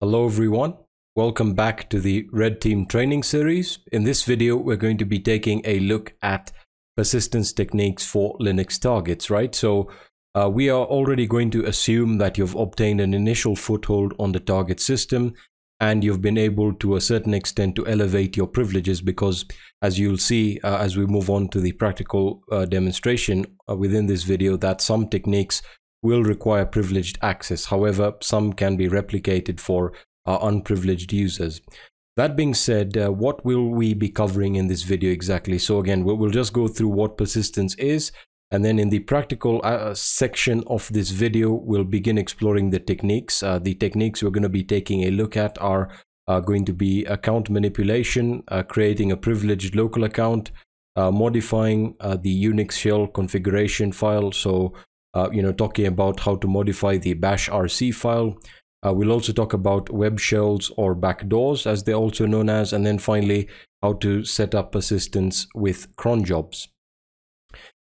Hello everyone, welcome back to the Red Team training series. In this video, we're going to be taking a look at persistence techniques for Linux targets, right? So uh, we are already going to assume that you've obtained an initial foothold on the target system and you've been able to a certain extent to elevate your privileges because as you'll see uh, as we move on to the practical uh, demonstration uh, within this video that some techniques will require privileged access. However, some can be replicated for uh, unprivileged users. That being said, uh, what will we be covering in this video exactly? So again, we'll, we'll just go through what persistence is, and then in the practical uh, section of this video, we'll begin exploring the techniques. Uh, the techniques we're going to be taking a look at are uh, going to be account manipulation, uh, creating a privileged local account, modifying the Unix shell configuration file, so uh, you know, talking about how to modify the bash RC file. Uh, we'll also talk about web shells or backdoors, as they're also known as, and then finally, how to set up persistence with cron jobs.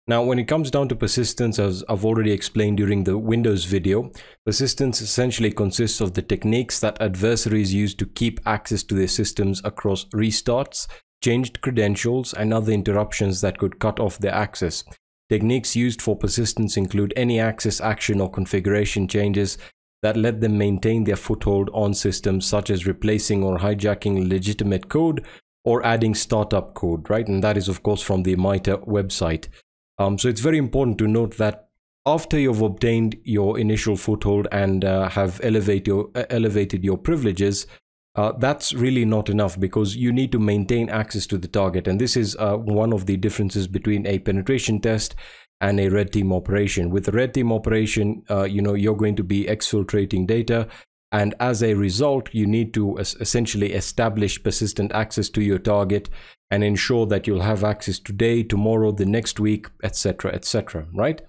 Now, when it comes down to persistence, as I've already explained during the Windows video, persistence essentially consists of the techniques that adversaries use to keep access to their systems across restarts, changed credentials, and other interruptions that could cut off their access. Techniques used for persistence include any access action or configuration changes that let them maintain their foothold on systems such as replacing or hijacking legitimate code or adding startup code, right? And that is of course from the MITRE website. Um, so it's very important to note that after you've obtained your initial foothold and uh, have elevate your, uh, elevated your privileges, uh, that's really not enough because you need to maintain access to the target. And this is uh, one of the differences between a penetration test and a red team operation. With a red team operation, uh, you know, you're going to be exfiltrating data. And as a result, you need to essentially establish persistent access to your target and ensure that you'll have access today, tomorrow, the next week, etc., etc., right?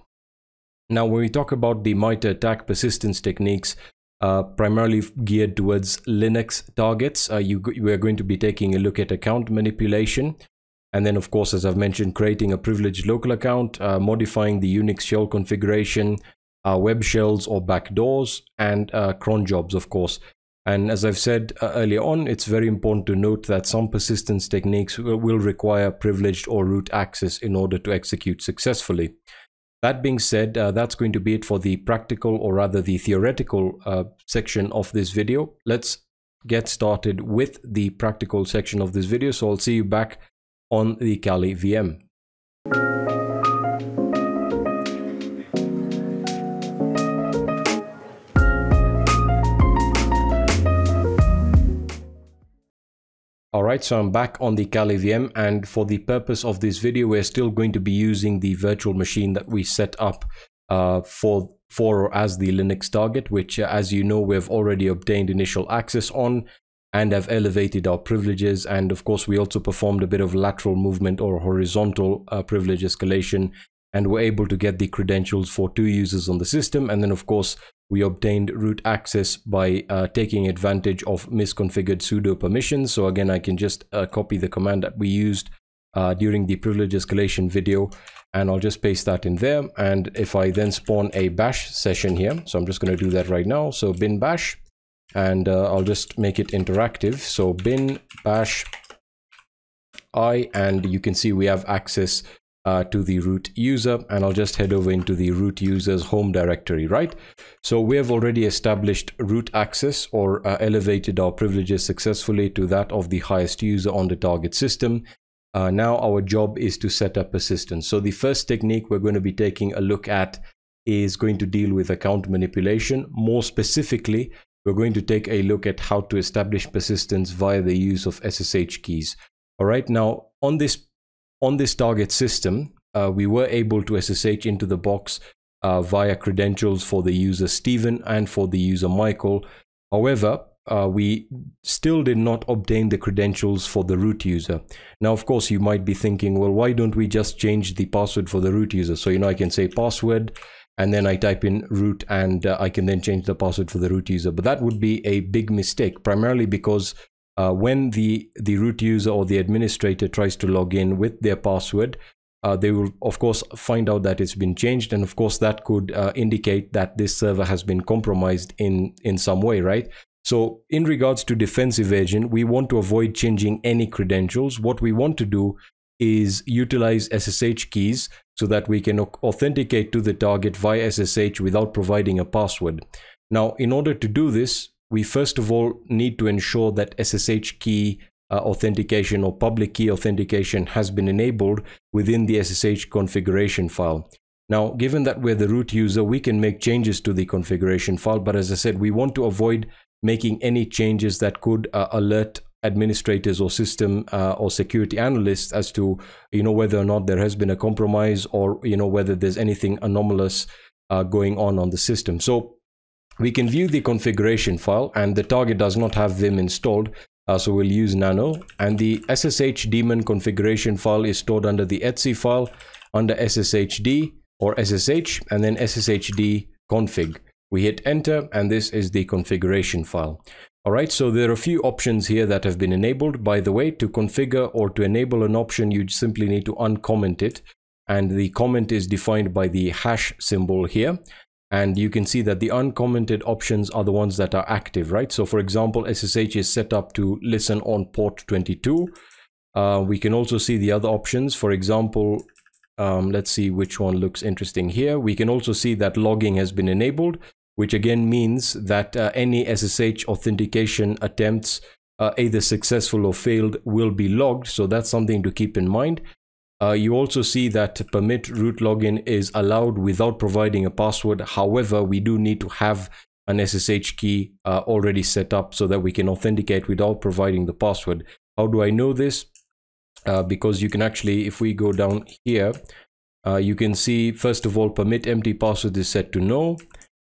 Now, when we talk about the MITRE attack persistence techniques, uh, primarily geared towards Linux targets. Uh, you, we are going to be taking a look at account manipulation. And then, of course, as I've mentioned, creating a privileged local account, uh, modifying the Unix shell configuration, uh, web shells or backdoors, and uh, cron jobs, of course. And as I've said uh, earlier on, it's very important to note that some persistence techniques will require privileged or root access in order to execute successfully. That being said, uh, that's going to be it for the practical or rather the theoretical uh, section of this video. Let's get started with the practical section of this video. So I'll see you back on the Kali VM. Alright, so I'm back on the Kali VM and for the purpose of this video, we're still going to be using the virtual machine that we set up uh, for, for as the Linux target, which uh, as you know, we've already obtained initial access on and have elevated our privileges. And of course, we also performed a bit of lateral movement or horizontal uh, privilege escalation and were able to get the credentials for two users on the system. And then of course, we obtained root access by uh, taking advantage of misconfigured sudo permissions. So again, I can just uh, copy the command that we used uh, during the privilege escalation video and I'll just paste that in there. And if I then spawn a bash session here, so I'm just going to do that right now. So bin bash and uh, I'll just make it interactive. So bin bash i and you can see we have access uh, to the root user and I'll just head over into the root user's home directory, right? So we have already established root access or uh, elevated our privileges successfully to that of the highest user on the target system. Uh, now our job is to set up persistence. So the first technique we're going to be taking a look at is going to deal with account manipulation. More specifically, we're going to take a look at how to establish persistence via the use of SSH keys. All right, now on this on this target system, uh, we were able to SSH into the box uh, via credentials for the user Stephen and for the user Michael. However, uh, we still did not obtain the credentials for the root user. Now, of course, you might be thinking, well, why don't we just change the password for the root user? So, you know, I can say password and then I type in root and uh, I can then change the password for the root user. But that would be a big mistake, primarily because uh, when the, the root user or the administrator tries to log in with their password, uh, they will of course find out that it's been changed and of course that could uh, indicate that this server has been compromised in in some way right So in regards to defensive agent, we want to avoid changing any credentials. What we want to do is utilize SSH keys so that we can authenticate to the target via SSH without providing a password. Now, in order to do this, we first of all need to ensure that SSH key uh, authentication or public key authentication has been enabled within the SSH configuration file. Now, given that we're the root user, we can make changes to the configuration file, but as I said, we want to avoid making any changes that could uh, alert administrators or system uh, or security analysts as to you know whether or not there has been a compromise or you know whether there's anything anomalous uh, going on on the system so we can view the configuration file and the target does not have vim installed uh, so we'll use nano and the ssh daemon configuration file is stored under the etc file under sshd or ssh and then sshd config we hit enter and this is the configuration file Alright, so there are a few options here that have been enabled. By the way, to configure or to enable an option, you simply need to uncomment it. And the comment is defined by the hash symbol here. And you can see that the uncommented options are the ones that are active, right? So for example, SSH is set up to listen on port 22. Uh, we can also see the other options. For example, um, let's see which one looks interesting here. We can also see that logging has been enabled which again means that uh, any SSH authentication attempts, uh, either successful or failed, will be logged. So that's something to keep in mind. Uh, you also see that permit root login is allowed without providing a password. However, we do need to have an SSH key uh, already set up so that we can authenticate without providing the password. How do I know this? Uh, because you can actually, if we go down here, uh, you can see, first of all, permit empty password is set to no.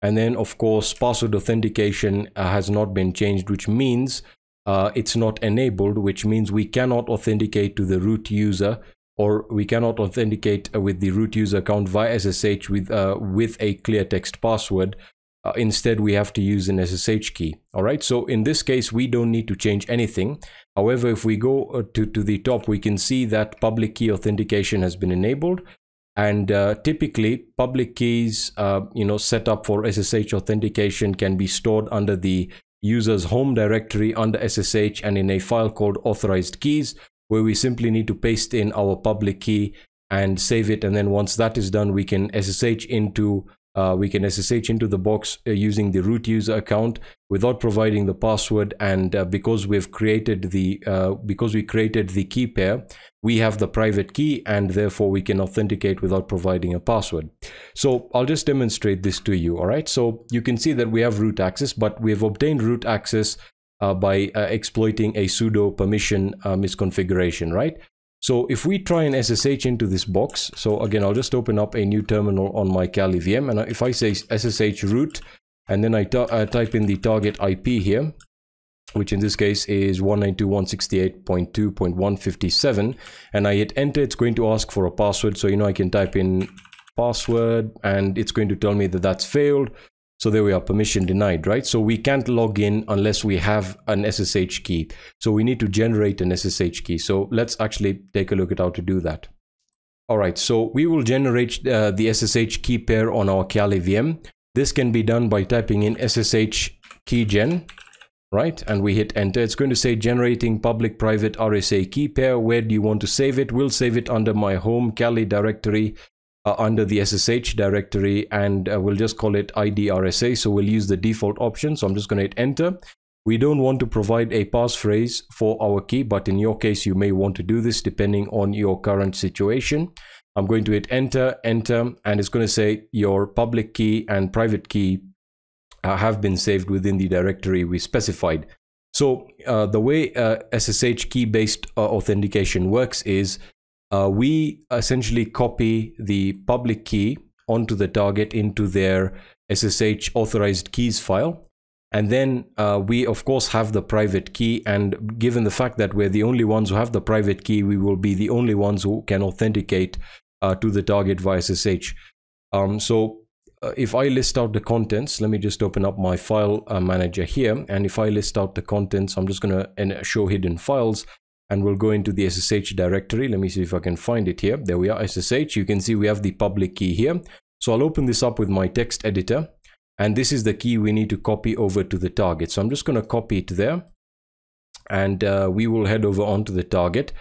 And then, of course, password authentication uh, has not been changed, which means uh, it's not enabled, which means we cannot authenticate to the root user or we cannot authenticate uh, with the root user account via SSH with, uh, with a clear text password. Uh, instead, we have to use an SSH key. All right. So in this case, we don't need to change anything. However, if we go uh, to, to the top, we can see that public key authentication has been enabled and uh, typically public keys uh, you know set up for ssh authentication can be stored under the user's home directory under ssh and in a file called authorized keys where we simply need to paste in our public key and save it. And then once that is done we can ssh into uh, we can SSH into the box uh, using the root user account without providing the password. And uh, because we've created the uh, because we created the key pair we have the private key and therefore we can authenticate without providing a password. So I'll just demonstrate this to you all right? So you can see that we have root access but we have obtained root access uh, by uh, exploiting a sudo permission misconfiguration right so if we try and SSH into this box, so again, I'll just open up a new terminal on my Kali VM. And if I say SSH root, and then I, I type in the target IP here, which in this case is 192.168.2.157, and I hit enter, it's going to ask for a password. So, you know, I can type in password and it's going to tell me that that's failed. So there we are, permission denied, right? So we can't log in unless we have an SSH key. So we need to generate an SSH key. So let's actually take a look at how to do that. All right, so we will generate uh, the SSH key pair on our Kali VM. This can be done by typing in SSH keygen, right? And we hit enter. It's going to say generating public private RSA key pair. Where do you want to save it? We'll save it under my home Kali directory uh, under the SSH directory and uh, we'll just call it IDRSA. So we'll use the default option. So I'm just going to hit enter. We don't want to provide a passphrase for our key, but in your case, you may want to do this depending on your current situation. I'm going to hit enter, enter, and it's going to say your public key and private key uh, have been saved within the directory we specified. So uh, the way uh, SSH key-based uh, authentication works is uh, we essentially copy the public key onto the target into their SSH authorized keys file. And then uh, we, of course, have the private key. And given the fact that we're the only ones who have the private key, we will be the only ones who can authenticate uh, to the target via SSH. Um, so uh, if I list out the contents, let me just open up my file uh, manager here. And if I list out the contents, I'm just going to show hidden files and we'll go into the SSH directory. Let me see if I can find it here. There we are, SSH. You can see we have the public key here. So I'll open this up with my text editor And this is the key we need to copy over to the target. So I'm just going to copy it there. And uh, we will head over onto the target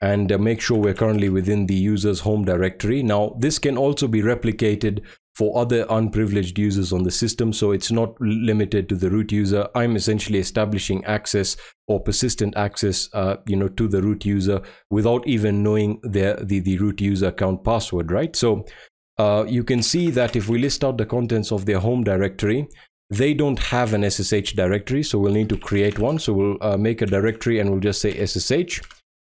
and uh, make sure we're currently within the user's home directory. Now, this can also be replicated for other unprivileged users on the system, so it's not limited to the root user. I'm essentially establishing access or persistent access, uh, you know, to the root user without even knowing their, the, the root user account password, right? So uh, you can see that if we list out the contents of their home directory, they don't have an SSH directory, so we'll need to create one. So we'll uh, make a directory and we'll just say SSH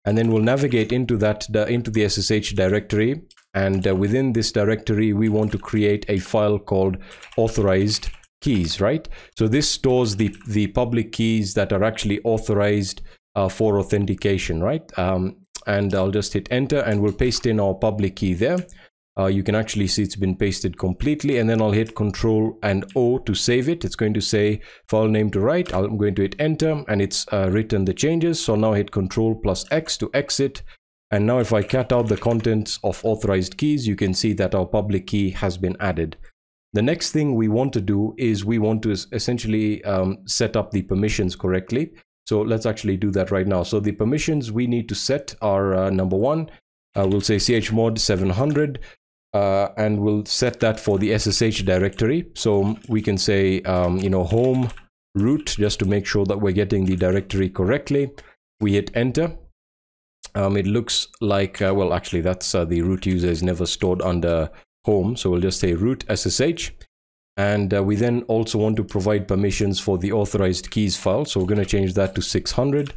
and then we'll navigate into that into the SSH directory and uh, within this directory we want to create a file called authorized keys right so this stores the the public keys that are actually authorized uh, for authentication right um, and I'll just hit enter and we'll paste in our public key there uh, you can actually see it's been pasted completely and then I'll hit control and O to save it. It's going to say file name to write. I'm going to hit enter and it's uh, written the changes. So now hit control plus X to exit. And now if I cut out the contents of authorized keys, you can see that our public key has been added. The next thing we want to do is we want to essentially um, set up the permissions correctly. So let's actually do that right now. So the permissions we need to set are uh, number one, uh, we'll say chmod 700 uh, and we'll set that for the SSH directory. So we can say, um, you know, home root just to make sure that we're getting the directory correctly. We hit enter. Um, it looks like, uh, well, actually that's uh, the root user is never stored under home. So we'll just say root SSH. And uh, we then also want to provide permissions for the authorized keys file. So we're going to change that to 600.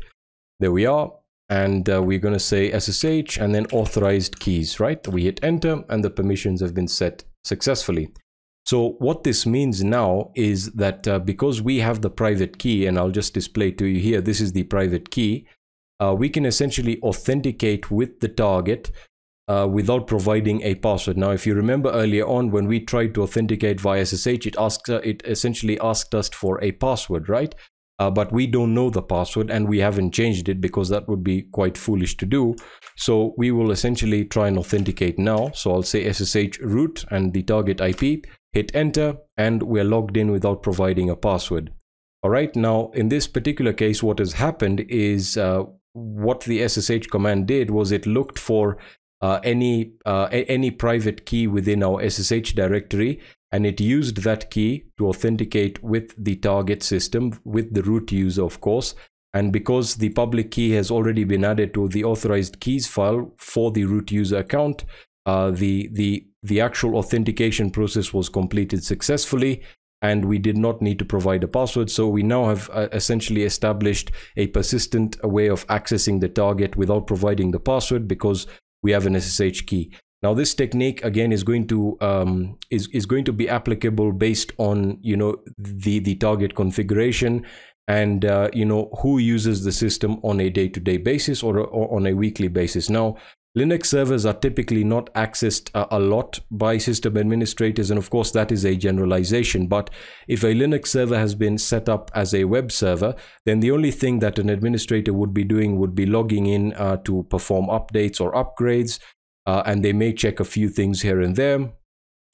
There we are and uh, we're going to say SSH and then authorized keys, right? We hit enter and the permissions have been set successfully. So what this means now is that uh, because we have the private key, and I'll just display to you here, this is the private key, uh, we can essentially authenticate with the target uh, without providing a password. Now, if you remember earlier on when we tried to authenticate via SSH, it asked, uh, it essentially asked us for a password, right? uh, but we don't know the password and we haven't changed it because that would be quite foolish to do. So we will essentially try and authenticate now. So I'll say SSH root and the target IP, hit enter, and we're logged in without providing a password. All right, now in this particular case, what has happened is uh, what the SSH command did was it looked for uh, any uh, any private key within our SSH directory and it used that key to authenticate with the target system with the root user of course. And because the public key has already been added to the authorized keys file for the root user account uh, the the the actual authentication process was completed successfully and we did not need to provide a password so we now have uh, essentially established a persistent way of accessing the target without providing the password because we have an SSH key now this technique again is going to um, is, is going to be applicable based on you know the the target configuration and uh, you know who uses the system on a day-to-day -day basis or, or, on a weekly basis. Now Linux servers are typically not accessed uh, a lot by system administrators and of course that is a generalization. But if a Linux server has been set up as a web server then the only thing that an administrator would be doing would be logging in uh, to perform updates or upgrades uh, and they may check a few things here and there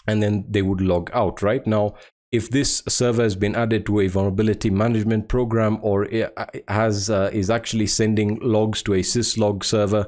and then they would log out right? Now if this server has been added to a vulnerability management program or has uh, is actually sending logs to a syslog server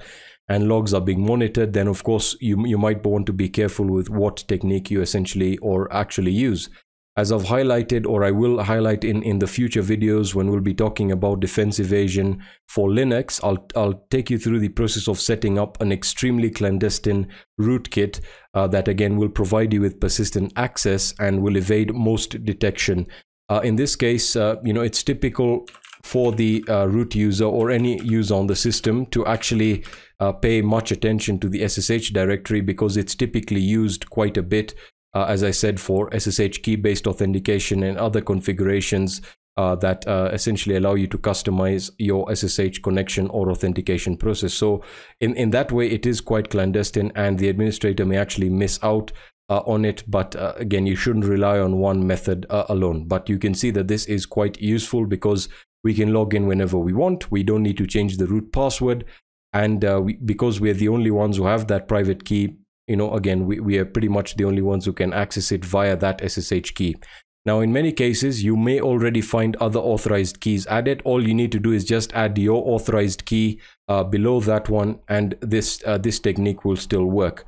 and logs are being monitored then of course you you might want to be careful with what technique you essentially or actually use as I've highlighted or I will highlight in, in the future videos when we'll be talking about defense evasion for Linux, I'll, I'll take you through the process of setting up an extremely clandestine rootkit uh, that again will provide you with persistent access and will evade most detection. Uh, in this case, uh, you know, it's typical for the uh, root user or any user on the system to actually uh, pay much attention to the SSH directory because it's typically used quite a bit uh, as I said, for SSH key-based authentication and other configurations uh, that uh, essentially allow you to customize your SSH connection or authentication process. So in, in that way, it is quite clandestine and the administrator may actually miss out uh, on it. But uh, again, you shouldn't rely on one method uh, alone. But you can see that this is quite useful because we can log in whenever we want. We don't need to change the root password. And we, because we're the only ones who have that private key, you know, again, we, we are pretty much the only ones who can access it via that SSH key. Now, in many cases, you may already find other authorized keys added. All you need to do is just add your authorized key uh, below that one, and this, uh, this technique will still work.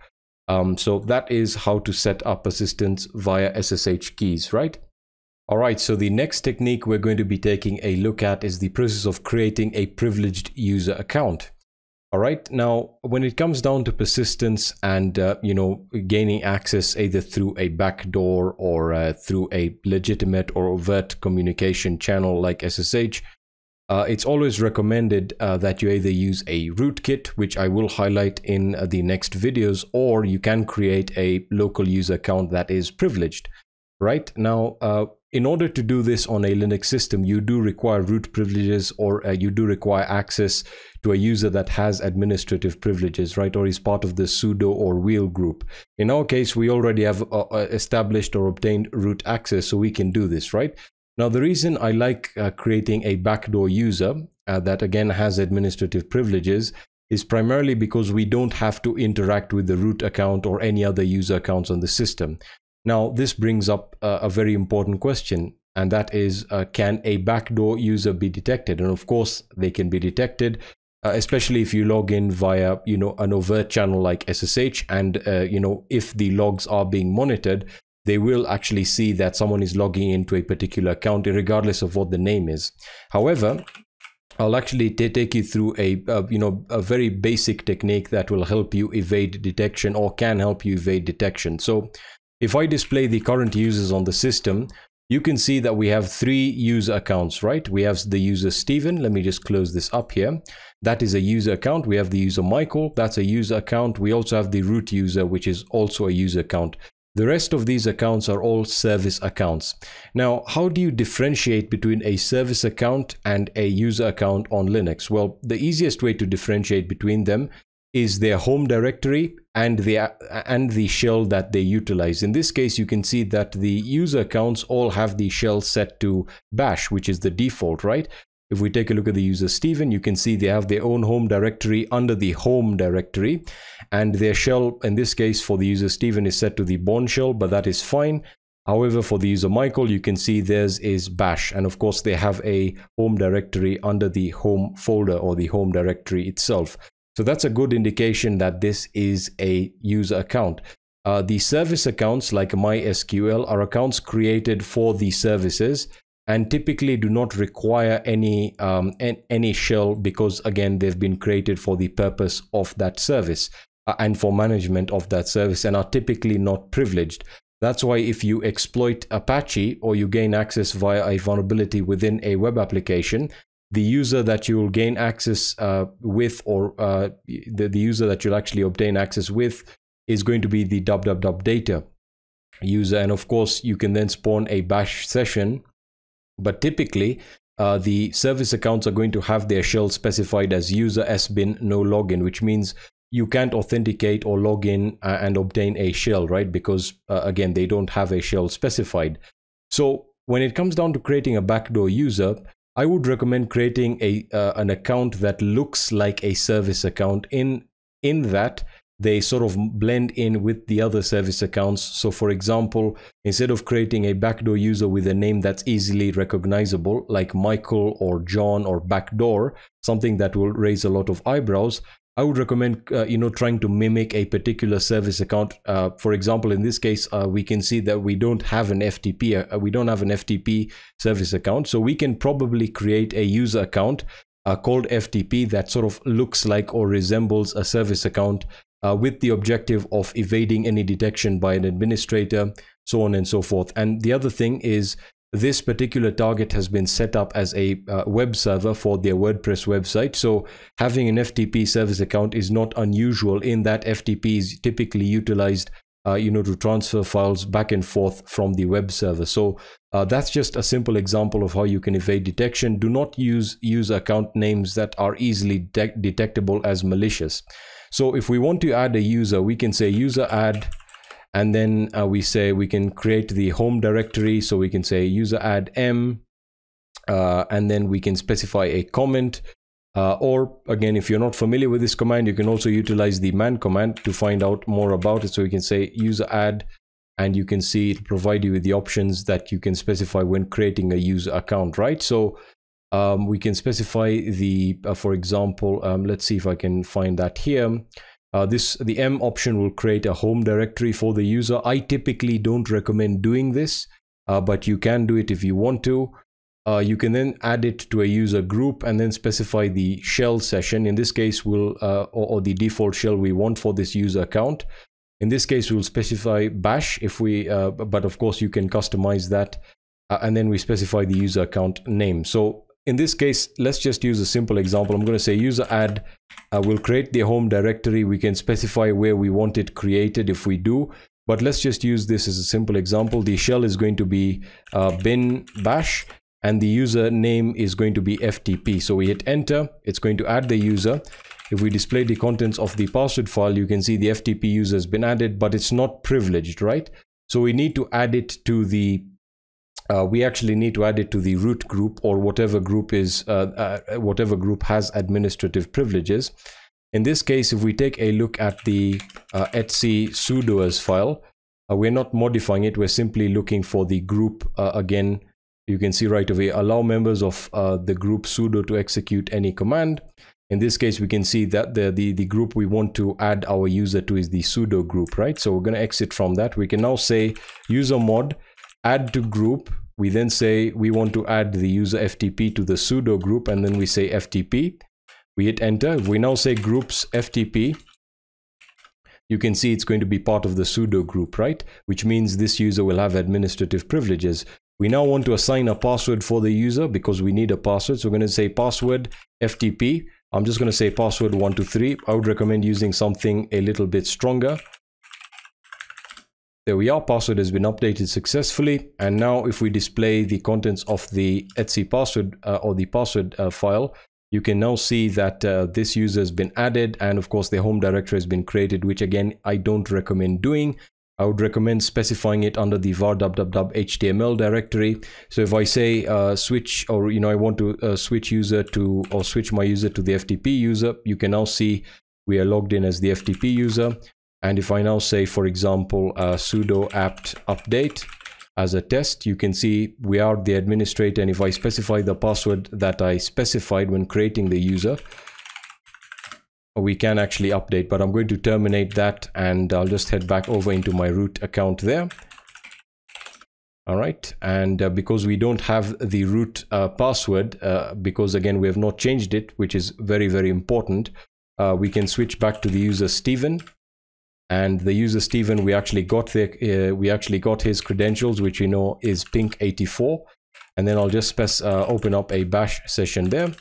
Um, so that is how to set up persistence via SSH keys, right? All right, so the next technique we're going to be taking a look at is the process of creating a privileged user account. All right, now when it comes down to persistence and, uh, you know, gaining access either through a backdoor or uh, through a legitimate or overt communication channel like SSH, uh, it's always recommended uh, that you either use a rootkit, which I will highlight in uh, the next videos, or you can create a local user account that is privileged. Right now, uh, in order to do this on a Linux system, you do require root privileges or uh, you do require access to a user that has administrative privileges, right? Or is part of the sudo or wheel group. In our case, we already have uh, uh established or obtained root access, so we can do this, right? Now, the reason I like uh, creating a backdoor user uh, that again has administrative privileges is primarily because we don't have to interact with the root account or any other user accounts on the system. Now, this brings up a very important question, and that is, uh, can a backdoor user be detected? And of course, they can be detected, uh, especially if you log in via, you know, an overt channel like SSH. And, uh, you know, if the logs are being monitored, they will actually see that someone is logging into a particular account, regardless of what the name is. However, I'll actually take you through a, uh, you know, a very basic technique that will help you evade detection or can help you evade detection. So if I display the current users on the system, you can see that we have three user accounts, right? We have the user Steven. Let me just close this up here. That is a user account. We have the user Michael. That's a user account. We also have the root user, which is also a user account. The rest of these accounts are all service accounts. Now, how do you differentiate between a service account and a user account on Linux? Well, the easiest way to differentiate between them is their home directory and the uh, and the shell that they utilize. In this case, you can see that the user accounts all have the shell set to bash, which is the default, right? If we take a look at the user Steven, you can see they have their own home directory under the home directory. And their shell, in this case, for the user Steven is set to the Bourne shell, but that is fine. However, for the user Michael, you can see theirs is bash. And of course, they have a home directory under the home folder or the home directory itself. So that's a good indication that this is a user account. Uh, the service accounts like MySQL are accounts created for the services and typically do not require any um, any shell because again they've been created for the purpose of that service uh, and for management of that service and are typically not privileged. That's why if you exploit Apache or you gain access via a vulnerability within a web application, the user that you'll gain access uh, with or uh, the, the user that you'll actually obtain access with is going to be the www data user. And of course you can then spawn a bash session. But typically uh, the service accounts are going to have their shell specified as user sbin no login which means you can't authenticate or log in uh, and obtain a shell right? Because uh, again they don't have a shell specified. So when it comes down to creating a backdoor user I would recommend creating a uh, an account that looks like a service account in in that they sort of blend in with the other service accounts. So for example, instead of creating a backdoor user with a name that's easily recognizable like Michael or John or backdoor, something that will raise a lot of eyebrows, I would recommend, uh, you know, trying to mimic a particular service account. Uh, for example, in this case, uh, we can see that we don't have an FTP. Uh, we don't have an FTP service account. So we can probably create a user account uh, called FTP that sort of looks like or resembles a service account uh, with the objective of evading any detection by an administrator, so on and so forth. And the other thing is this particular target has been set up as a uh, web server for their WordPress website. So having an FTP service account is not unusual in that FTP is typically utilized uh, you know, to transfer files back and forth from the web server. So uh, that's just a simple example of how you can evade detection. Do not use user account names that are easily de detectable as malicious. So if we want to add a user, we can say user add and then uh, we say we can create the home directory so we can say user add m uh, and then we can specify a comment uh, or again if you're not familiar with this command you can also utilize the man command to find out more about it so we can say user add and you can see it provide you with the options that you can specify when creating a user account, right? So um, we can specify the, uh, for example, um, let's see if I can find that here. Uh, this the M option will create a home directory for the user. I typically don't recommend doing this, uh, but you can do it if you want to. Uh, you can then add it to a user group and then specify the shell session. In this case, we'll uh, or, or, the default shell we want for this user account. In this case, we'll specify bash if we, uh, but of course you can customize that. Uh, and then we specify the user account name. So in this case, let's just use a simple example. I'm going to say user add uh, will create the home directory. We can specify where we want it created if we do. But let's just use this as a simple example. The shell is going to be uh, bin bash and the user name is going to be FTP. So we hit enter. It's going to add the user. If we display the contents of the password file, you can see the FTP user has been added, but it's not privileged, right? So we need to add it to the uh, we actually need to add it to the root group or whatever group is uh, uh, whatever group has administrative privileges. In this case, if we take a look at the uh, etc sudoers file, uh, we're not modifying it. We're simply looking for the group uh, again. You can see right away, allow members of the group sudo to execute any command. In this case, we can see that the, the, the group we want to add our user to is the sudo group, right? So we're going to exit from that. We can now say user mod add to group. We then say we want to add the user FTP to the sudo group and then we say FTP. We hit enter. If we now say groups FTP, you can see it's going to be part of the sudo group, right? Which means this user will have administrative privileges. We now want to assign a password for the user because we need a password. So we're going to say password FTP. I'm just going to say password 123. I would recommend using something a little bit stronger. There we are, password has been updated successfully. And now if we display the contents of the etc password uh, or the password uh, file, you can now see that uh, this user has been added and of course the home directory has been created, which again, I don't recommend doing. I would recommend specifying it under the var html directory. So if I say uh, switch or, you know, I want to uh, switch user to or switch my user to the FTP user, you can now see we are logged in as the FTP user. And if I now say, for example, uh, sudo apt update as a test, you can see we are the administrator. And if I specify the password that I specified when creating the user, we can actually update, but I'm going to terminate that and I'll just head back over into my root account there. All right, and uh, because we don't have the root uh, password, uh, because again, we have not changed it, which is very, very important, uh, we can switch back to the user Stephen and the user Stephen, we actually got the uh, we actually got his credentials, which we know is pink84. And then I'll just uh, open up a bash session there.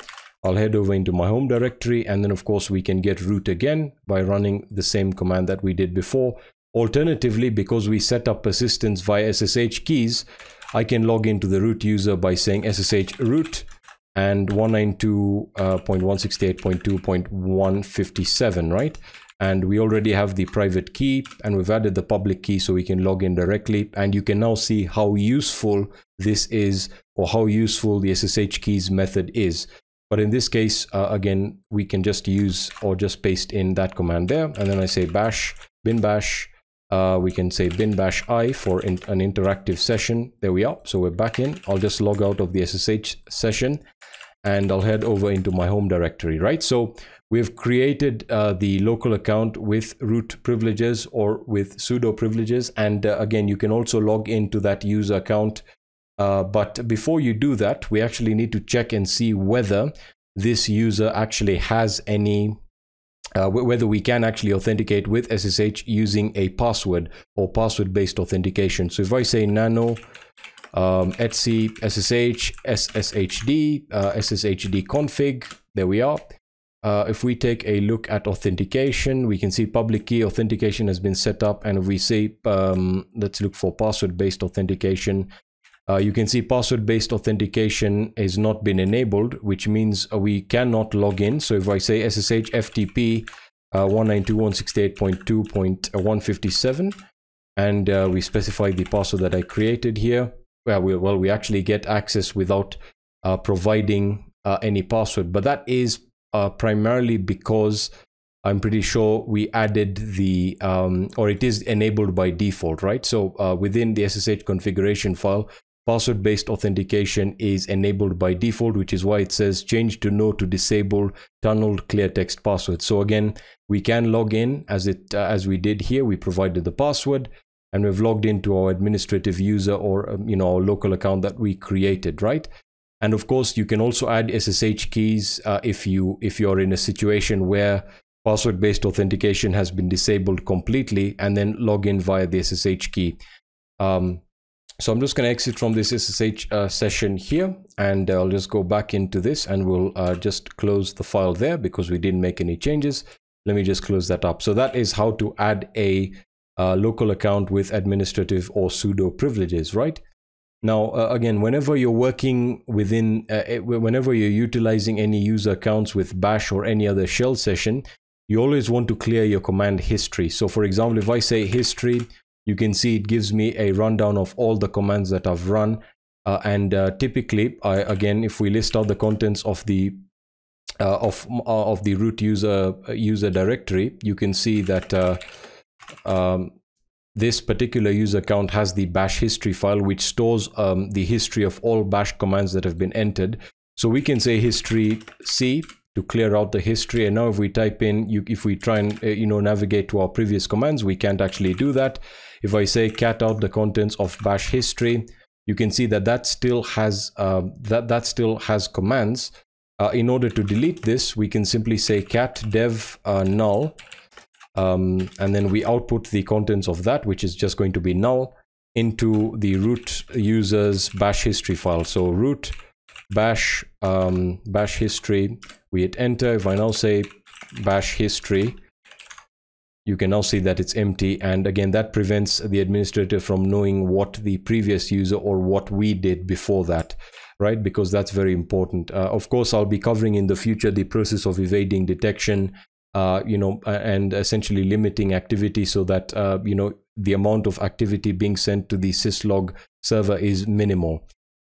I'll head over into my home directory, and then of course we can get root again by running the same command that we did before. Alternatively, because we set up persistence via SSH keys, I can log into the root user by saying SSH root and 192.168.2.157, right? And we already have the private key and we've added the public key so we can log in directly and you can now see how useful this is or how useful the SSH keys method is. But in this case, uh, again, we can just use or just paste in that command there. And then I say bash, bin bash, uh, we can say bin bash i for in an interactive session. There we are. So we're back in. I'll just log out of the SSH session and I'll head over into my home directory, right? So We've created uh, the local account with root privileges or with sudo privileges. And uh, again, you can also log into that user account. Uh, but before you do that, we actually need to check and see whether this user actually has any uh, whether we can actually authenticate with SSH using a password or password-based authentication. So if I say nano um, etc ssh sshd uh, sshd config, there we are. Uh, if we take a look at authentication, we can see public key authentication has been set up. And if we say, um, let's look for password-based authentication, uh, you can see password-based authentication has not been enabled, which means we cannot log in. So if I say SSH FTP uh, 192.168.2.157, and uh, we specify the password that I created here, well, we, well, we actually get access without uh, providing uh, any password. But that is uh, primarily because I'm pretty sure we added the, um, or it is enabled by default, right? So uh, within the SSH configuration file, password-based authentication is enabled by default, which is why it says change to no to disable tunneled clear text password. So again, we can log in as it uh, as we did here. We provided the password and we've logged into our administrative user or um, you know our local account that we created, right? And of course, you can also add SSH keys uh, if you if you're in a situation where password-based authentication has been disabled completely, and then log in via the SSH key. Um, so I'm just going to exit from this SSH uh, session here, and I'll just go back into this, and we'll uh, just close the file there because we didn't make any changes. Let me just close that up. So that is how to add a uh, local account with administrative or sudo privileges, right? Now, uh, again, whenever you're working within, uh, eh, whenever you're utilizing any user accounts with bash or any other shell session, you always want to clear your command history. So for example, if I say history, you can see it gives me a rundown of all the commands that I've run. Uh, and uh, typically, I, again, if we list out the contents of the uh, of of the root user user directory, you can see that um, this particular user account has the bash history file which stores um, the history of all bash commands that have been entered. So we can say history C to clear out the history. And now if we type in, you, if we try and, uh, you know, navigate to our previous commands, we can't actually do that. If I say cat out the contents of bash history, you can see that that still has, uh, that, that still has commands. Uh, in order to delete this, we can simply say cat dev uh, null um, and then we output the contents of that, which is just going to be null, into the root user's bash history file. So root bash um, bash history. We hit enter. If I now say bash history, you can now see that it's empty. And again, that prevents the administrator from knowing what the previous user or what we did before that, right? Because that's very important. Uh, of course, I'll be covering in the future the process of evading detection uh, you know, and essentially limiting activity so that, uh, you know, the amount of activity being sent to the syslog server is minimal.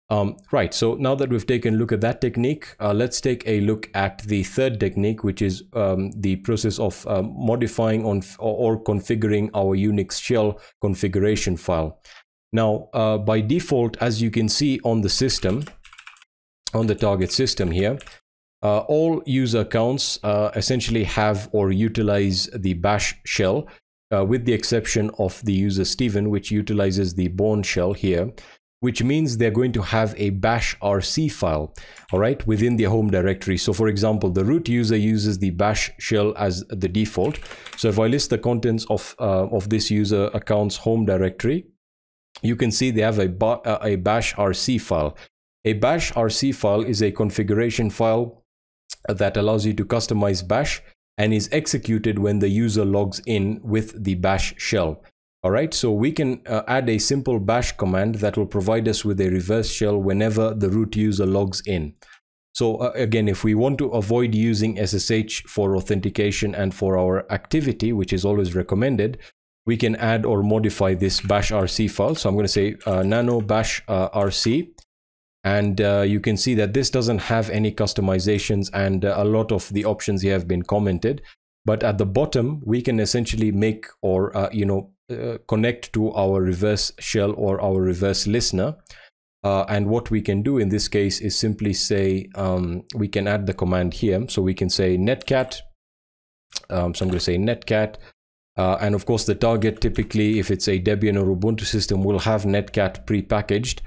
Um, right, so now that we've taken a look at that technique, uh, let's take a look at the third technique, which is um, the process of um, modifying on or, or, configuring our Unix shell configuration file. Now, uh, by default, as you can see on the system, on the target system here, uh, all user accounts uh, essentially have or utilize the bash shell uh, with the exception of the user Steven which utilizes the Bourne shell here which means they're going to have a bash rc file all right within their home directory. So for example the root user uses the bash shell as the default. So if i list the contents of uh, of this user account's home directory you can see they have a, a bash rc file. A bash rc file is a configuration file that allows you to customize bash and is executed when the user logs in with the bash shell. All right, so we can uh, add a simple bash command that will provide us with a reverse shell whenever the root user logs in. So uh, again, if we want to avoid using SSH for authentication and for our activity, which is always recommended, we can add or modify this bash rc file. So I'm going to say uh, nano bash uh, rc and uh, you can see that this doesn't have any customizations and uh, a lot of the options here have been commented. But at the bottom we can essentially make or uh, you know uh, connect to our reverse shell or our reverse listener. Uh, and what we can do in this case is simply say um, we can add the command here. So we can say netcat um, so i'm going to say netcat. Uh, and of course the target typically if it's a debian or ubuntu system will have netcat pre-packaged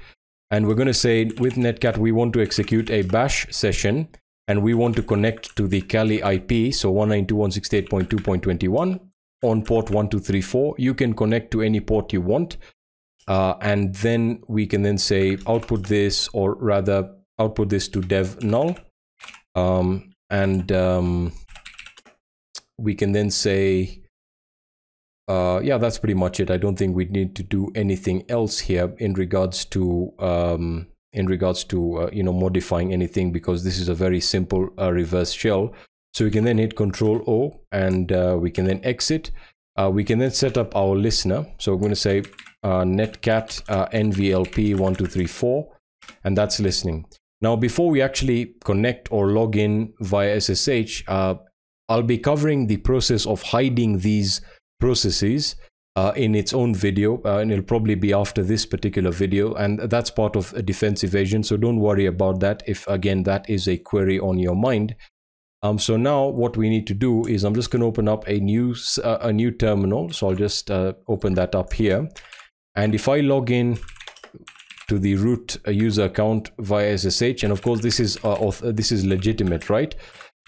and we're going to say with netcat, we want to execute a bash session and we want to connect to the Kali IP, so 192.168.2.21 on port 1234. You can connect to any port you want. Uh, and then we can then say output this or rather output this to dev null. Um, and um, we can then say uh, yeah, that's pretty much it. I don't think we need to do anything else here in regards to um, in regards to uh, you know modifying anything because this is a very simple uh, reverse shell. So we can then hit Control O and uh, we can then exit. Uh, we can then set up our listener. So I'm going to say uh, netcat nvlp one two three four, and that's listening. Now, before we actually connect or log in via SSH, I'll be covering the process of hiding these processes uh, in its own video, uh, and it'll probably be after this particular video, and that's part of a defense evasion. So don't worry about that. If again that is a query on your mind. Um, so now what we need to do is I'm just going to open up a new uh, a new terminal. So I'll just uh, open that up here, and if I log in to the root uh, user account via SSH, and of course this is uh, this is legitimate, right?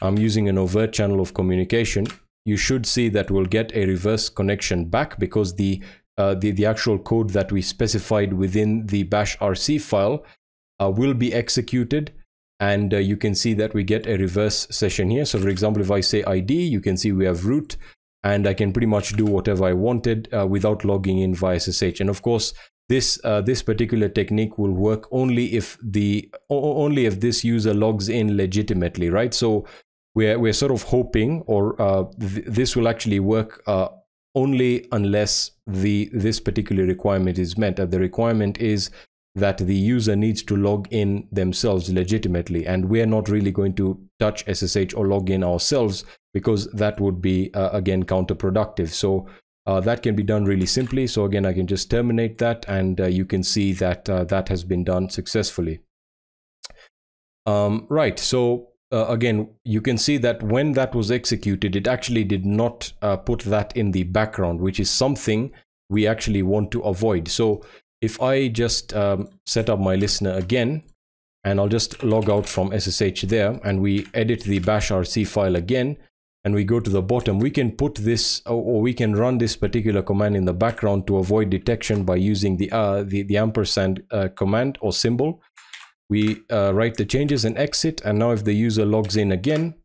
I'm using an overt channel of communication you should see that we'll get a reverse connection back because the uh, the, the actual code that we specified within the bash rc file uh, will be executed. And uh, you can see that we get a reverse session here. So for example if i say id you can see we have root and i can pretty much do whatever i wanted uh, without logging in via ssh and of course this uh, this particular technique will work only if the only if this user logs in legitimately right? So we're, we're sort of hoping, or uh, th this will actually work uh, only unless the this particular requirement is met. And the requirement is that the user needs to log in themselves legitimately. And we're not really going to touch SSH or log in ourselves because that would be, uh, again, counterproductive. So uh, that can be done really simply. So again, I can just terminate that and uh, you can see that uh, that has been done successfully. Um, right, so uh, again, you can see that when that was executed, it actually did not uh, put that in the background, which is something we actually want to avoid. So if I just um, set up my listener again, and I'll just log out from SSH there, and we edit the bash rc file again, and we go to the bottom, we can put this, or we can run this particular command in the background to avoid detection by using the, uh, the, the ampersand uh, command or symbol we uh, write the changes and exit and now if the user logs in again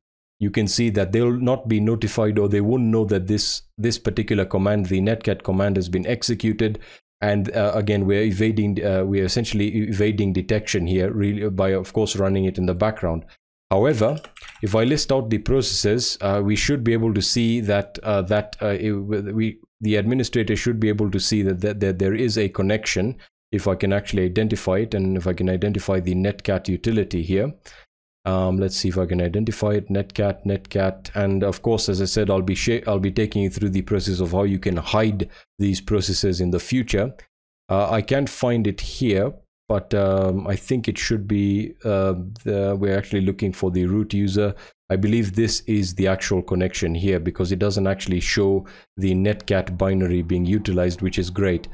you can see that they'll not be notified or they won't know that this this particular command the netcat command has been executed. And uh, again we're evading uh, we're essentially evading detection here really by of course running it in the background. However if i list out the processes uh, we should be able to see that uh, that uh, it, we the administrator should be able to see that, that, that there is a connection if I can actually identify it and if I can identify the netcat utility here. Um, let's see if I can identify it, netcat, netcat, and of course, as I said, I'll be I'll be taking you through the process of how you can hide these processes in the future. Uh, I can't find it here, but um, I think it should be, uh, the, we're actually looking for the root user. I believe this is the actual connection here because it doesn't actually show the netcat binary being utilized, which is great.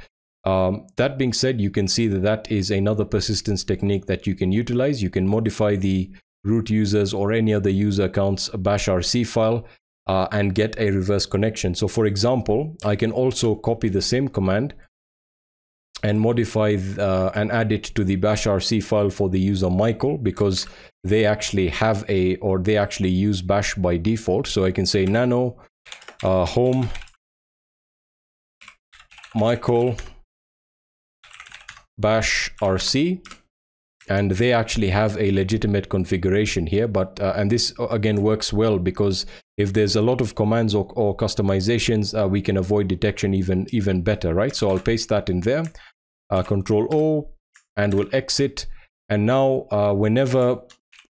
Um, that being said, you can see that that is another persistence technique that you can utilize. You can modify the root users or any other user accounts bash rc file uh, and get a reverse connection. So for example, I can also copy the same command and modify uh, and add it to the bash rc file for the user Michael because they actually have a or they actually use bash by default. So I can say nano uh, home Michael bash rc and they actually have a legitimate configuration here but uh, and this uh, again works well because if there's a lot of commands or, or customizations uh, we can avoid detection even even better right? So i'll paste that in there uh, control o and we'll exit. And now uh, whenever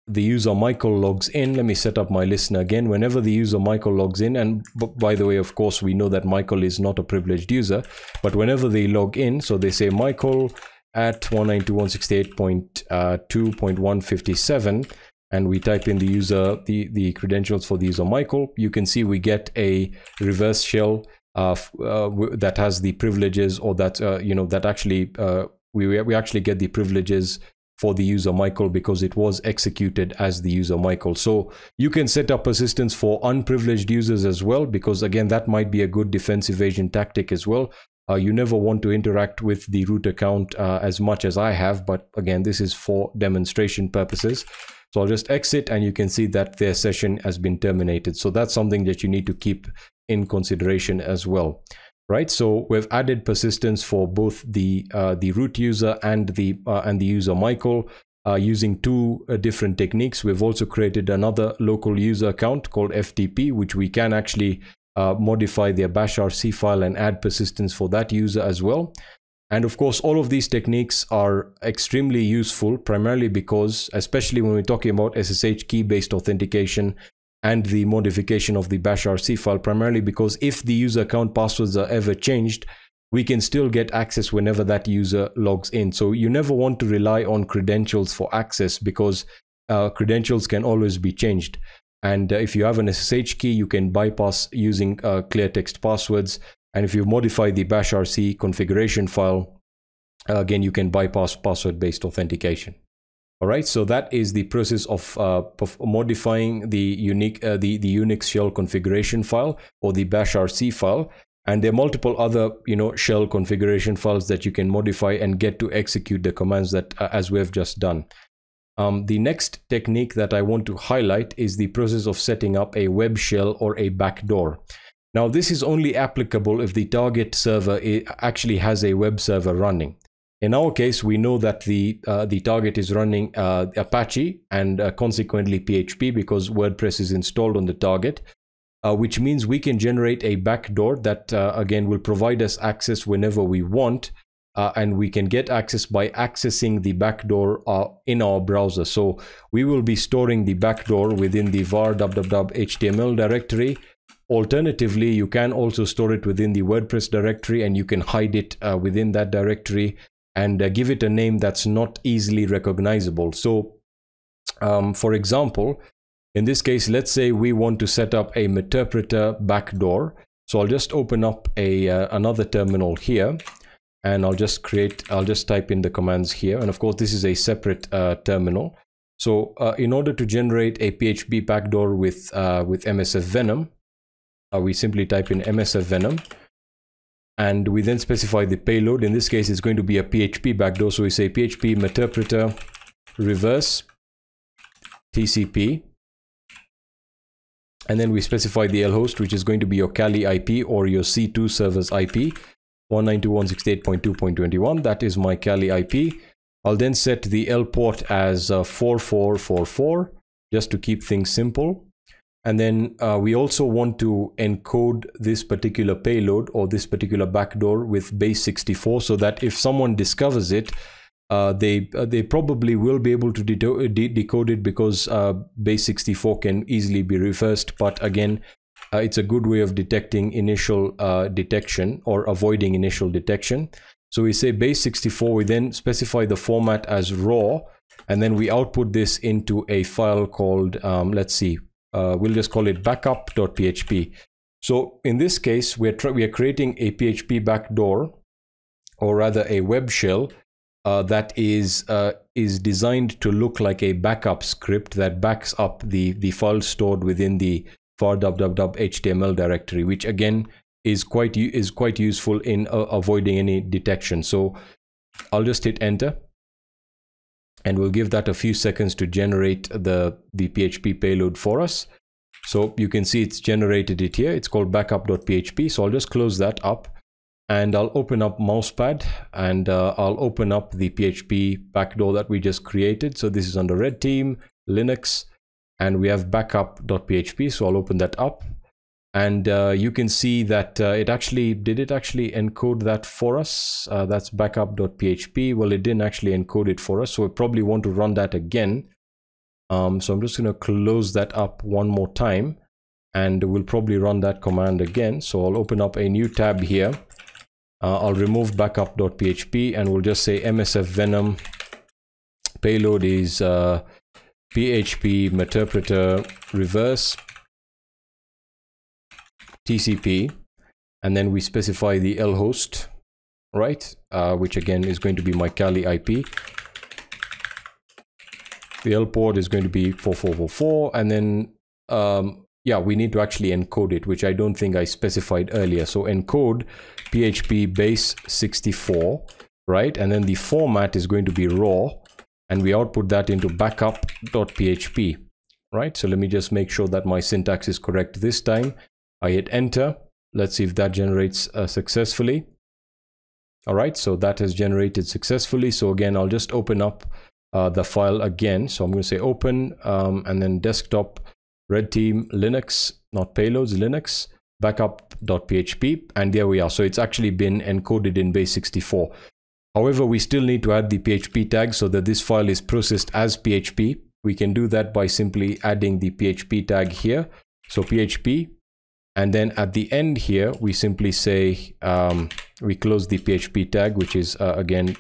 the user Michael logs in. Let me set up my listener again. Whenever the user Michael logs in, and by the way, of course, we know that Michael is not a privileged user, but whenever they log in, so they say Michael at 192.168.2.157, uh, and we type in the user, the, the credentials for the user Michael, you can see we get a reverse shell uh, uh, that has the privileges or that, uh, you know, that actually, uh, we, we actually get the privileges for the user Michael because it was executed as the user Michael. So you can set up persistence for unprivileged users as well because again that might be a good defense evasion tactic as well. Uh, you never want to interact with the root account uh, as much as I have, but again this is for demonstration purposes. So I'll just exit and you can see that their session has been terminated. So that's something that you need to keep in consideration as well right? So we've added persistence for both the uh, the root user and the uh, and the user Michael uh, using two uh, different techniques. We've also created another local user account called FTP, which we can actually uh, modify their bash rc file and add persistence for that user as well. And of course, all of these techniques are extremely useful, primarily because, especially when we're talking about SSH key-based authentication, and the modification of the bash rc file primarily because if the user account passwords are ever changed we can still get access whenever that user logs in. So you never want to rely on credentials for access because uh, credentials can always be changed. And uh, if you have an ssh key you can bypass using uh, clear text passwords. And if you modify the bash rc configuration file uh, again you can bypass password based authentication all right, so that is the process of, uh, modifying the unique uh, the the Unix shell configuration file or the bash rc file, and there are multiple other you know shell configuration files that you can modify and get to execute the commands that uh, as we have just done. Um, the next technique that I want to highlight is the process of setting up a web shell or a backdoor. Now, this is only applicable if the target server actually has a web server running. In our case, we know that the uh, the target is running uh, Apache and uh, consequently PHP because WordPress is installed on the target, uh, which means we can generate a backdoor that uh, again will provide us access whenever we want, uh, and we can get access by accessing the backdoor in our browser. So we will be storing the backdoor within the var www.html directory. Alternatively, you can also store it within the WordPress directory and you can hide it within that directory and uh, give it a name that's not easily recognizable. So, um, for example, in this case, let's say we want to set up a Meterpreter backdoor. So I'll just open up a uh, another terminal here and I'll just create, I'll just type in the commands here. And of course, this is a separate uh, terminal. So uh, in order to generate a PHP backdoor with, uh, with MSF Venom, uh, we simply type in MSF Venom and we then specify the payload. In this case, it's going to be a PHP backdoor. So we say PHP Meterpreter reverse TCP. And then we specify the L host, which is going to be your Kali IP or your C2 server's IP, 192.168.2.21. That is my Kali IP. I'll then set the L port as uh, 4444 just to keep things simple. And then uh, we also want to encode this particular payload or this particular backdoor with base 64 so that if someone discovers it, uh, they uh, they probably will be able to de de decode it because uh, base 64 can easily be reversed. But again, uh, it's a good way of detecting initial uh, detection or avoiding initial detection. So we say base 64, we then specify the format as raw, and then we output this into a file called, um, let's see, uh, we'll just call it backup.php. So in this case, we're, we are creating a PHP backdoor, or rather a web shell uh, that is uh, is designed to look like a backup script that backs up the the file stored within the var www.html directory, which again is quite is quite useful in uh, avoiding any detection. So I'll just hit enter and we'll give that a few seconds to generate the, the PHP payload for us. So you can see it's generated it here. It's called backup.php. So I'll just close that up and I'll open up Mousepad and uh, I'll open up the PHP backdoor that we just created. So this is under Red Team, Linux, and we have backup.php. So I'll open that up and uh, you can see that uh, it actually did it actually encode that for us? Uh, that's backup.php well it didn't actually encode it for us so we probably want to run that again. Um, so I'm just going to close that up one more time and we'll probably run that command again. So I'll open up a new tab here. Uh, I'll remove backup.php and we'll just say msf venom. Payload is php uh, meterpreter reverse TCP, and then we specify the L host, right? Uh, which again is going to be my Kali IP. The L port is going to be 4444, and then um, yeah, we need to actually encode it, which I don't think I specified earlier. So encode PHP base 64, right? And then the format is going to be raw, and we output that into backup.php, right? So let me just make sure that my syntax is correct this time. I hit enter. Let's see if that generates uh, successfully. All right, so that has generated successfully. So again, I'll just open up uh, the file again. So I'm going to say open um, and then desktop red team Linux, not payloads, Linux backup.php. And there we are. So it's actually been encoded in base 64. However, we still need to add the PHP tag so that this file is processed as PHP we can do that by simply adding the PHP tag here. So PHP, and then at the end here, we simply say, um, we close the PHP tag, which is uh, again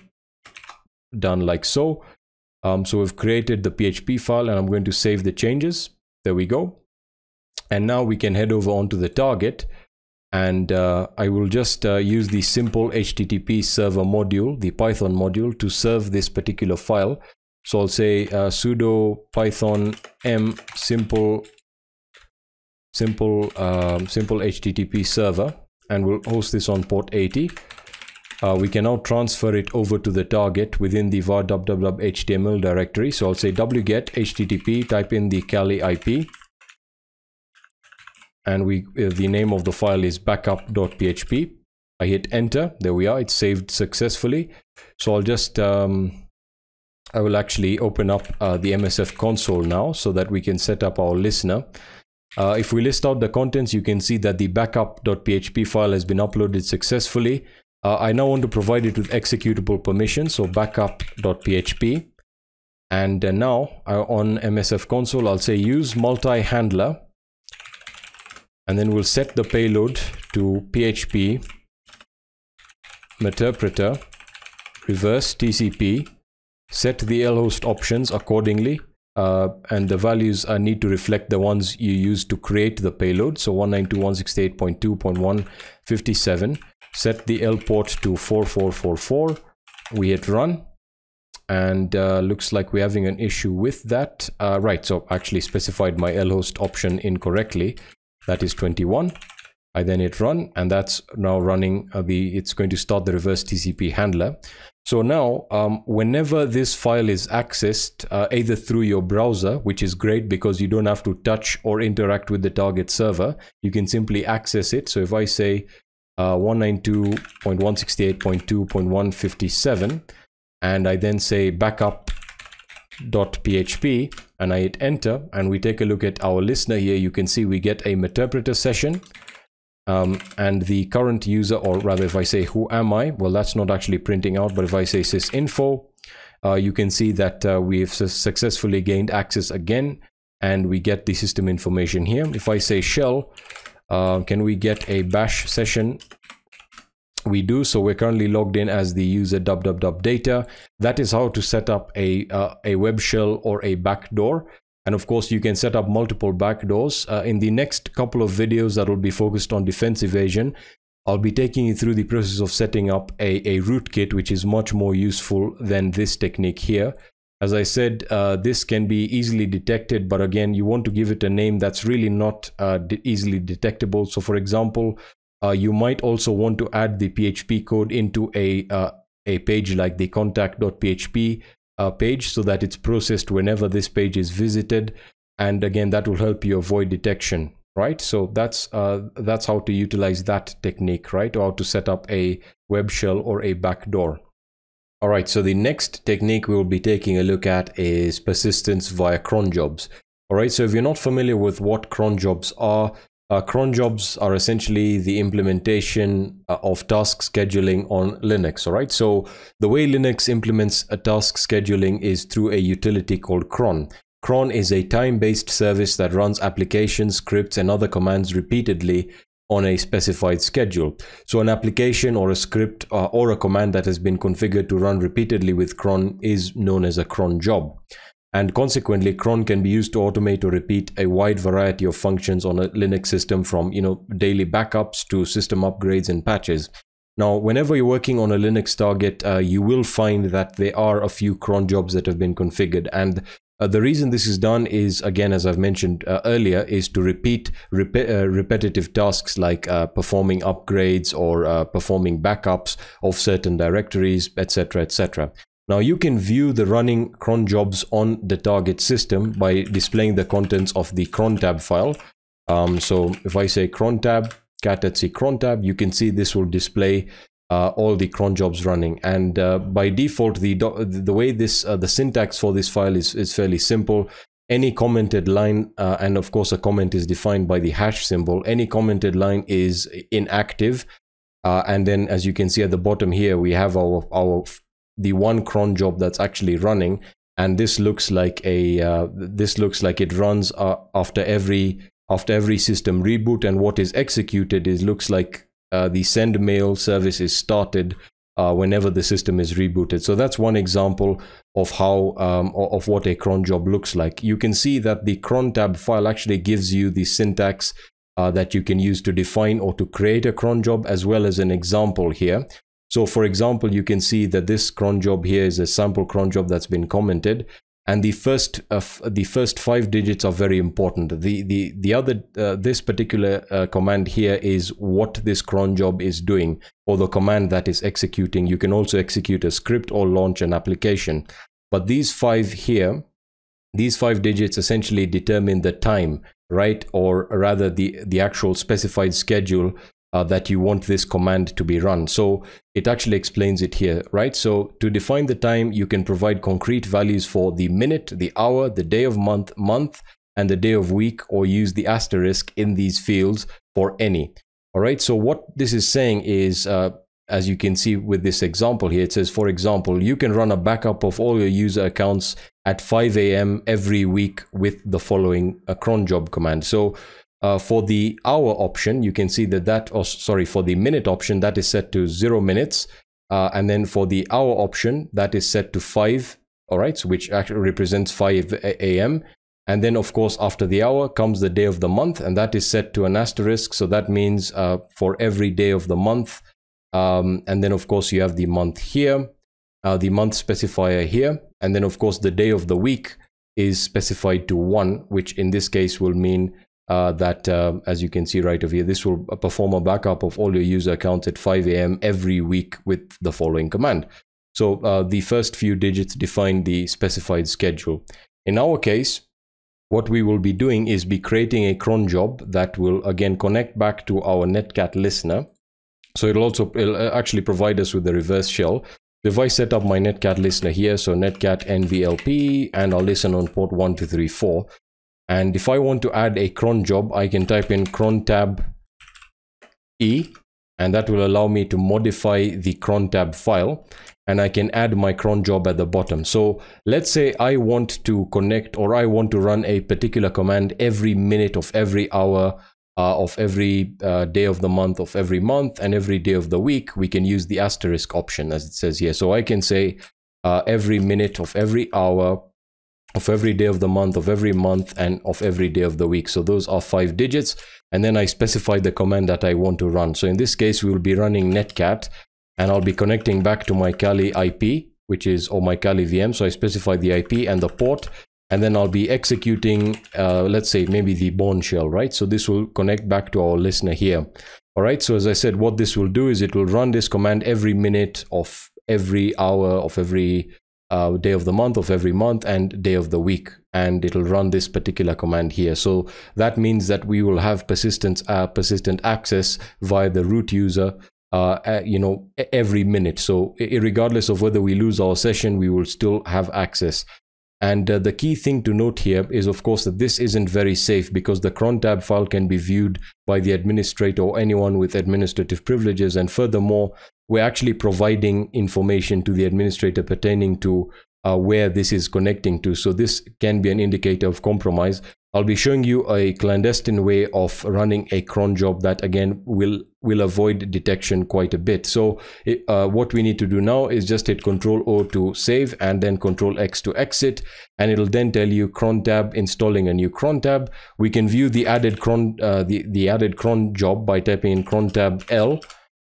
done like so. Um, so we've created the PHP file and I'm going to save the changes. There we go. And now we can head over onto the target and uh, I will just uh, use the simple HTTP server module, the Python module to serve this particular file. So I'll say uh, sudo python m simple simple um, simple HTTP server and we'll host this on port 80 uh, we can now transfer it over to the target within the var HTML directory. So I'll say wget http, type in the Kali IP, and we uh, the name of the file is backup.php. I hit enter. There we are. It's saved successfully. So I'll just um, I will actually open up uh, the MSF console now so that we can set up our listener. Uh, if we list out the contents, you can see that the backup.php file has been uploaded successfully. Uh, I now want to provide it with executable permission, so backup.php. And uh, now uh, on MSF console, I'll say use multi-handler. And then we'll set the payload to PHP meterpreter reverse TCP, set the lhost options accordingly, uh, and the values uh, need to reflect the ones you use to create the payload. So 192.168.2.157 set the L port to 4444. We hit run and uh, looks like we're having an issue with that. Uh, right, so actually specified my L host option incorrectly. That is 21. I then hit run and that's now running uh, the, it's going to start the reverse TCP handler. So now, um, whenever this file is accessed, uh, either through your browser, which is great because you don't have to touch or interact with the target server, you can simply access it. So if I say uh, 192.168.2.157 and I then say backup.php and I hit enter and we take a look at our listener here you can see we get a meterpreter session um, and the current user or rather if I say who am I well that's not actually printing out but if I say sysinfo uh, you can see that uh, we've successfully gained access again and we get the system information here if I say shell uh, can we get a bash session? We do, so we're currently logged in as the user www data. That is how to set up a, uh, a web shell or a backdoor. And of course, you can set up multiple backdoors. Uh, in the next couple of videos that will be focused on defense evasion, I'll be taking you through the process of setting up a, a rootkit, which is much more useful than this technique here. As I said, uh, this can be easily detected, but again, you want to give it a name that's really not uh, easily detectable. So for example, uh, you might also want to add the PHP code into a, uh, a page like the contact.php uh, page so that it's processed whenever this page is visited. And again, that will help you avoid detection, right? So that's, uh, that's how to utilize that technique, right? Or how to set up a web shell or a backdoor. All right, so the next technique we will be taking a look at is persistence via cron jobs. All right, so if you're not familiar with what cron jobs are, uh, cron jobs are essentially the implementation uh, of task scheduling on Linux. All right, so the way Linux implements a task scheduling is through a utility called cron. Cron is a time-based service that runs applications, scripts, and other commands repeatedly on a specified schedule. So an application or a script uh, or a command that has been configured to run repeatedly with cron is known as a cron job. And consequently, cron can be used to automate or repeat a wide variety of functions on a Linux system from, you know, daily backups to system upgrades and patches. Now, whenever you're working on a Linux target, uh, you will find that there are a few cron jobs that have been configured. And uh, the reason this is done is, again, as I've mentioned uh, earlier, is to repeat rep uh, repetitive tasks like uh, performing upgrades or uh, performing backups of certain directories, etc., etc. Now you can view the running cron jobs on the target system by displaying the contents of the cron tab file. Um, so if I say cron tab, cat etc cron tab, you can see this will display uh, all the cron jobs running. And uh, by default, the the way this uh, the syntax for this file is is fairly simple. Any commented line, uh, and of course, a comment is defined by the hash symbol. Any commented line is inactive, uh, and then as you can see at the bottom here, we have our our the one cron job that's actually running. and this looks like a uh, this looks like it runs uh, after every after every system reboot and what is executed is looks like uh, the send mail service is started uh, whenever the system is rebooted. So that's one example of how um, of what a cron job looks like. You can see that the cron tab file actually gives you the syntax uh, that you can use to define or to create a cron job as well as an example here. So for example, you can see that this cron job here is a sample cron job that's been commented. And the first uh, the first five digits are very important. The the the other uh, this particular uh, command here is what this cron job is doing or the command that is executing. You can also execute a script or launch an application. But these five here these five digits essentially determine the time right? Or rather the the actual specified schedule uh, that you want this command to be run. So it actually explains it here, right? So to define the time, you can provide concrete values for the minute, the hour, the day of month, month, and the day of week, or use the asterisk in these fields for any. All right, so what this is saying is, uh, as you can see with this example here, it says, for example, you can run a backup of all your user accounts at 5 a.m. every week with the following a cron job command. So uh, for the hour option, you can see that that, or sorry, for the minute option, that is set to zero minutes. Uh, and then for the hour option, that is set to five, all right, so which actually represents 5 a.m. And then, of course, after the hour comes the day of the month, and that is set to an asterisk. So that means uh, for every day of the month. Um, and then, of course, you have the month here, uh, the month specifier here. And then, of course, the day of the week is specified to one, which in this case will mean uh, that, uh, as you can see right over here, this will perform a backup of all your user accounts at 5 a.m. every week with the following command. So uh, the first few digits define the specified schedule. In our case, what we will be doing is be creating a cron job that will again connect back to our netcat listener. So it'll also it'll uh, actually provide us with the reverse shell. If I set up my netcat listener here, so netcat nvlp, and I'll listen on port 1234, and if I want to add a cron job, I can type in cron tab E and that will allow me to modify the cron tab file and I can add my cron job at the bottom. So let's say I want to connect or I want to run a particular command every minute of every hour uh, of every uh, day of the month of every month and every day of the week. We can use the asterisk option as it says here. So I can say uh, every minute of every hour of every day of the month, of every month, and of every day of the week. So those are five digits. And then I specify the command that I want to run. So in this case, we will be running netcat and I'll be connecting back to my Kali IP, which is, or my Kali VM. So I specify the IP and the port, and then I'll be executing, uh, let's say maybe the Bourne shell, right? So this will connect back to our listener here. All right. So as I said, what this will do is it will run this command every minute of every hour of every uh, day of the month of every month and day of the week and it'll run this particular command here. So that means that we will have persistent uh, persistent access via the root user uh, you know every minute. So regardless of whether we lose our session we will still have access. And uh, the key thing to note here is, of course, that this isn't very safe because the cron tab file can be viewed by the administrator or anyone with administrative privileges. And furthermore, we're actually providing information to the administrator pertaining to uh, where this is connecting to. So this can be an indicator of compromise. I'll be showing you a clandestine way of running a cron job that again will will avoid detection quite a bit. So uh, what we need to do now is just hit Control O to save and then Control X to exit, and it'll then tell you cron tab installing a new cron tab. We can view the added cron uh, the the added cron job by typing in cron tab L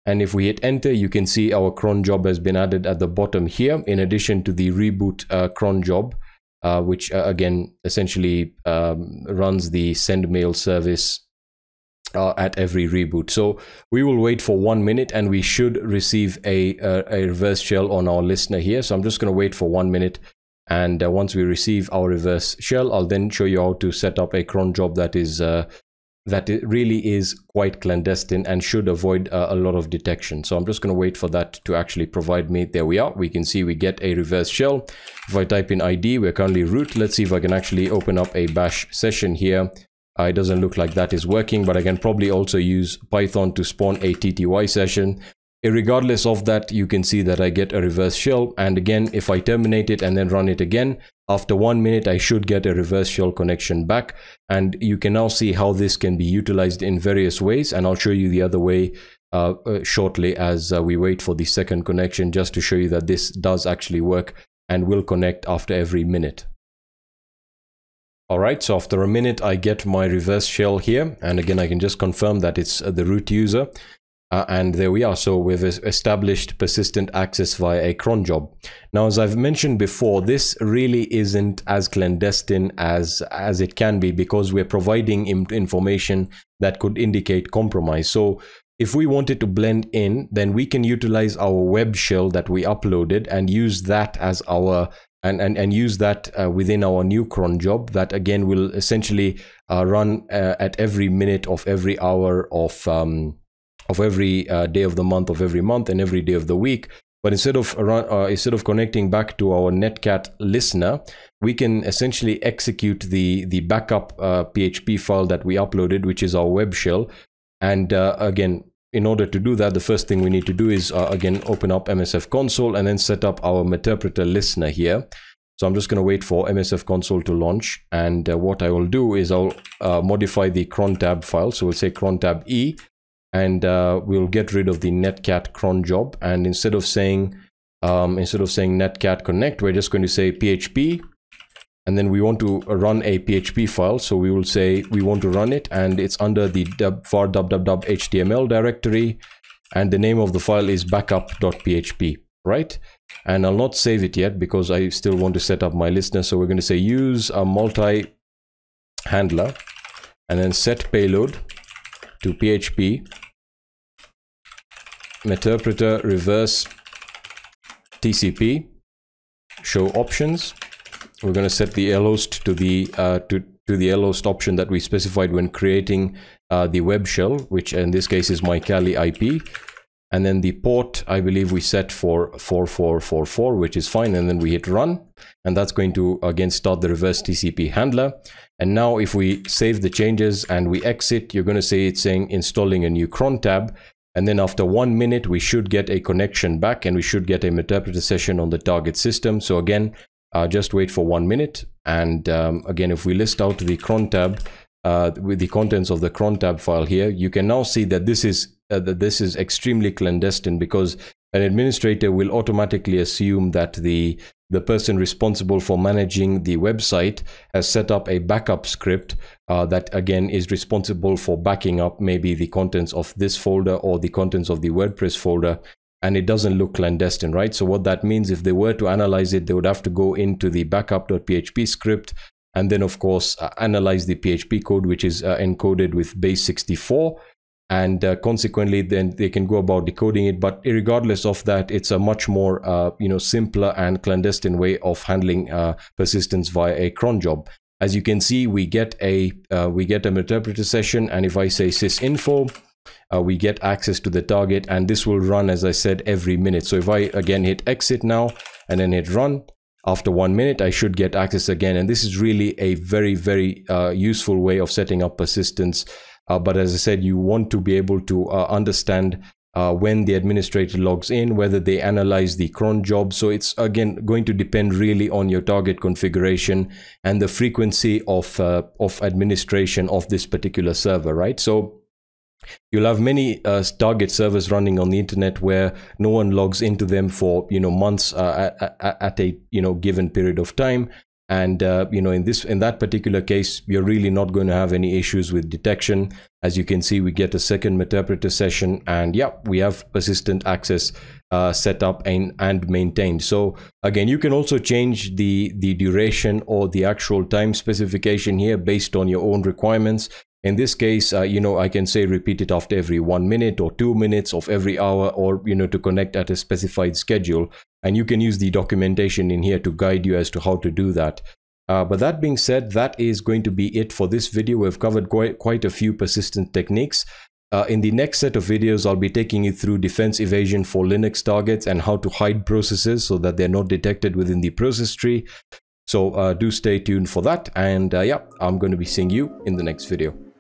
and if we hit enter, you can see our cron job has been added at the bottom here, in addition to the reboot uh, cron job, uh, which uh, again essentially um, runs the send mail service uh, at every reboot. So we will wait for one minute and we should receive a, a, a reverse shell on our listener here. So I'm just going to wait for one minute. And uh, once we receive our reverse shell, I'll then show you how to set up a cron job that is uh, that it really is quite clandestine and should avoid uh, a lot of detection. So I'm just going to wait for that to actually provide me. There we are. We can see we get a reverse shell. If I type in ID, we're currently root. Let's see if I can actually open up a bash session here. Uh, it doesn't look like that is working, but I can probably also use Python to spawn a TTY session. Regardless of that, you can see that I get a reverse shell. And again, if I terminate it and then run it again, after one minute, I should get a reverse shell connection back. And you can now see how this can be utilized in various ways. And I'll show you the other way uh, uh, shortly as uh, we wait for the second connection, just to show you that this does actually work and will connect after every minute. Alright, so after a minute I get my reverse shell here and again I can just confirm that it's uh, the root user uh, and there we are. So we've established persistent access via a cron job. Now, as I've mentioned before, this really isn't as clandestine as, as it can be because we're providing information that could indicate compromise. So if we wanted to blend in, then we can utilize our web shell that we uploaded and use that as our and, and, and use that uh, within our new cron job that again will essentially uh, run uh, at every minute of every hour of um, of every uh, day of the month of every month and every day of the week but instead of uh, instead of connecting back to our netcat listener we can essentially execute the the backup uh, php file that we uploaded which is our web shell and again in order to do that, the first thing we need to do is, uh, again, open up MSF console and then set up our Meterpreter listener here. So I'm just going to wait for MSF console to launch. And uh, what I will do is I'll uh, modify the cron tab file. So we'll say cron tab E and uh, we'll get rid of the netcat cron job. And instead of saying, um, instead of saying netcat connect, we're just going to say PHP and then we want to run a PHP file. So we will say we want to run it and it's under the var html directory and the name of the file is backup.php, right? And I'll not save it yet because I still want to set up my listener. So we're going to say use a multi handler and then set payload to PHP meterpreter reverse TCP show options we're going to set the lhost to the uh, to to the lhost option that we specified when creating uh, the web shell, which in this case is my Kali IP. And then the port, I believe we set for 4444, which is fine. And then we hit run. And that's going to, again, start the reverse TCP handler. And now if we save the changes and we exit, you're going to see it saying installing a new cron tab. And then after one minute, we should get a connection back and we should get a meterpreter session on the target system. So again, uh, just wait for one minute. And um, again, if we list out the cron tab uh, with the contents of the cron tab file here, you can now see that this is uh, that this is extremely clandestine because an administrator will automatically assume that the the person responsible for managing the website has set up a backup script uh, that again is responsible for backing up maybe the contents of this folder or the contents of the WordPress folder and it doesn't look clandestine, right? So what that means, if they were to analyze it, they would have to go into the backup.php script and then of course uh, analyze the PHP code, which is uh, encoded with base 64. And uh, consequently, then they can go about decoding it. But regardless of that, it's a much more, uh, you know, simpler and clandestine way of handling uh, persistence via a cron job. As you can see, we get a uh, we get an interpreter session, and if I say sysinfo, uh, we get access to the target and this will run as I said every minute so if I again hit exit now and then hit run after one minute I should get access again and this is really a very very uh, useful way of setting up persistence but as I said you want to be able to uh, understand uh, when the administrator logs in, whether they analyze the cron job. So it's again going to depend really on your target configuration and the frequency of uh, of administration of this particular server, right? So You'll have many uh, target servers running on the internet where no one logs into them for you know months uh, at, at, a you know given period of time, and uh, you know in this in that particular case you're really not going to have any issues with detection. As you can see, we get a second meterpreter session, and yeah, we have persistent access uh, set up and and maintained. So again, you can also change the the duration or the actual time specification here based on your own requirements. In this case, uh, you know, I can say repeat it after every one minute or two minutes of every hour or, you know, to connect at a specified schedule. And you can use the documentation in here to guide you as to how to do that. Uh, but that being said, that is going to be it for this video. We've covered quite, quite a few persistent techniques. Uh, in the next set of videos, I'll be taking you through defense evasion for Linux targets and how to hide processes so that they're not detected within the process tree. So uh, do stay tuned for that. And uh, yeah, I'm going to be seeing you in the next video.